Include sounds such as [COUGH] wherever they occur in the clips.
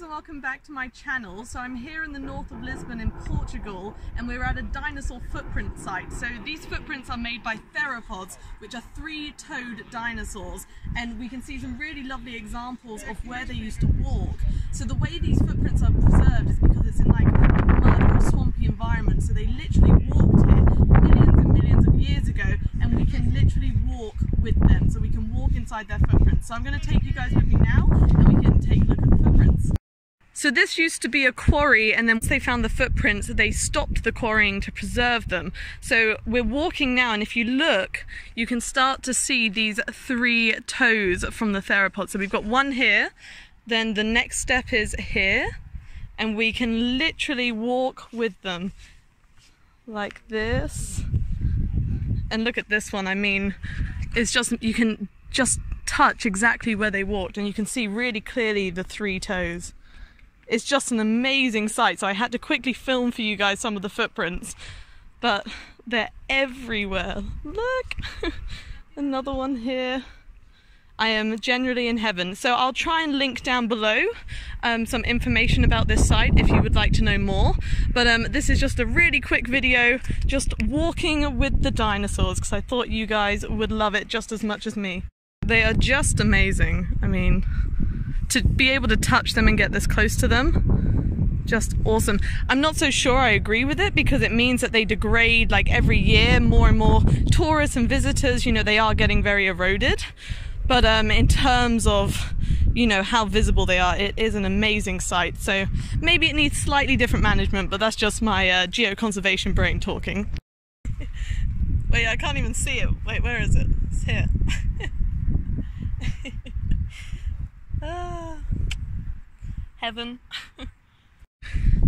guys and welcome back to my channel. So I'm here in the north of Lisbon in Portugal and we're at a dinosaur footprint site. So these footprints are made by theropods which are three-toed dinosaurs and we can see some really lovely examples of where they used to walk. So the way these footprints are preserved is because it's in like a mud or a swampy environment so they literally walked here millions and millions of years ago and we can literally walk with them so we can walk inside their footprints. So I'm going to take you guys with me now and we can take a look at the footprints. So this used to be a quarry and then once they found the footprints they stopped the quarrying to preserve them. So we're walking now and if you look you can start to see these three toes from the theropod. So we've got one here, then the next step is here and we can literally walk with them like this. And look at this one, I mean it's just you can just touch exactly where they walked and you can see really clearly the three toes it's just an amazing sight. So I had to quickly film for you guys some of the footprints, but they're everywhere. Look, [LAUGHS] another one here. I am generally in heaven. So I'll try and link down below um, some information about this site if you would like to know more. But um, this is just a really quick video, just walking with the dinosaurs because I thought you guys would love it just as much as me. They are just amazing. I mean, to be able to touch them and get this close to them just awesome. I'm not so sure i agree with it because it means that they degrade like every year more and more tourists and visitors. You know they are getting very eroded. But um, in terms of you know how visible they are it is an amazing site so maybe it needs slightly different management but that's just my uh, geoconservation brain talking. [LAUGHS] Wait i can't even see it. Wait where is it? It's here [LAUGHS] heaven.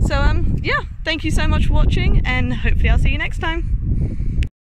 so um yeah, thank you so much for watching and hopefully I'll see you next time.